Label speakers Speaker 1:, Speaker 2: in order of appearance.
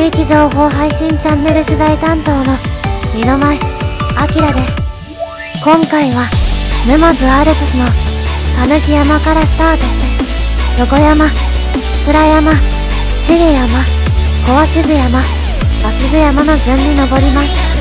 Speaker 1: 地域情報配信チャンネル取材担当の二の舞あきらです。今回は沼津アルプスのたぬき山からスタートして横山倉山茂山小鷲津山鷲津山の順に登ります。